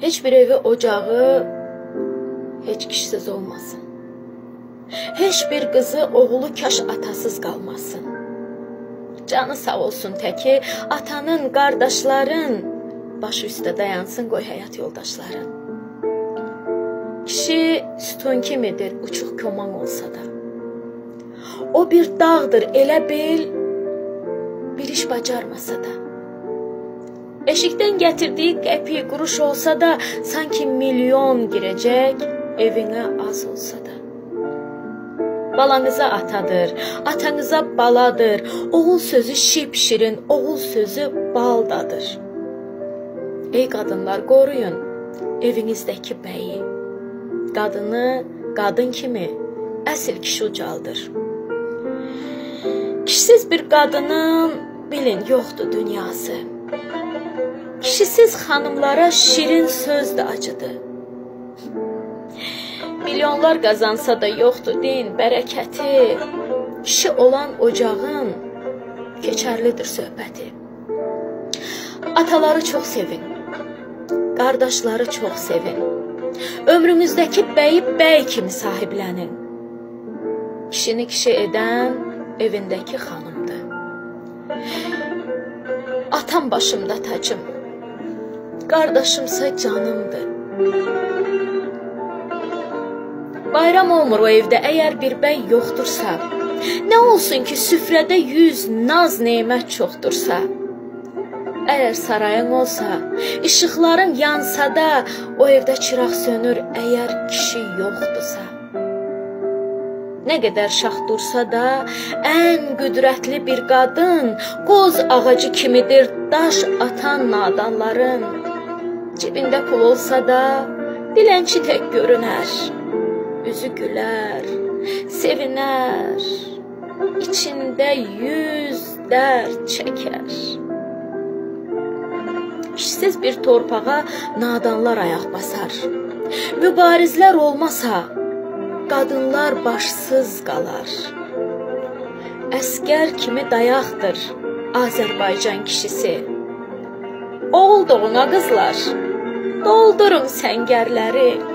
Heç bir evi ocağı heç kişisiz olmasın. Heç bir qızı, oğlu kaş atasız qalmasın. Canı sağ olsun təki atanın, qardaşların başı üstə dayansın qoy həyat yoldaşların. Kişi sütun kimidir, uçuq koman olsa da. O bir dağdır, elə bil bir iş bacarmasa da. Eşikdən gətirdiyi qəpik, quruş olsa da, sanki milyon girəcək evinə az olsa da. Balanıza atadır, atanıza baladır. Oğul sözü şip-şirin, oğul sözü baldadır. Ey qadınlar, qoruyun evinizdəki bəyi. Qadını qadın kimi əsl kişi ucaldır. Kişisiz bir qadının bilin yoxdur dünyası. Kişisiz xanımlara şirin söz də acıdır. Milyonlar qazansa da yoxdur din, bərəkəti. Kişi olan ocağın keçərlidir söhbəti. Ataları çox sevin. Qardaşları çox sevin. Ömrünüzdəki bəyi bəy kimi sahiblənin. Kişini kişi edən evindəki xanımdır. Atam başımda tacım. Qardaşımsa canımdır. Bayram olmur o evdə əgər bir bəy yoxdursa. Nə olsun ki, süfrədə 100 naz nemət çoxdursa. Əgər sarayın olsa, işıqların yansa da, o evdə çıraq sönür əgər kişi yoxdursa. Nə qədər şax dursa da, ən qüdrətli bir qadın qoz ağacı kimidir daş atan nadanların. Cibində pul olsa da, dilənçi tək görünər üzü gülər, sevinər, içində yüz dərd çəkər. Kişisiz bir torpağa nadanlar ayaq basar. Mübarizlər olmasa, qadınlar başsız qalar. Əskər kimi dayaqdır Azərbaycan kişisi. Olduğuna qızlar, doldurun səngərləri.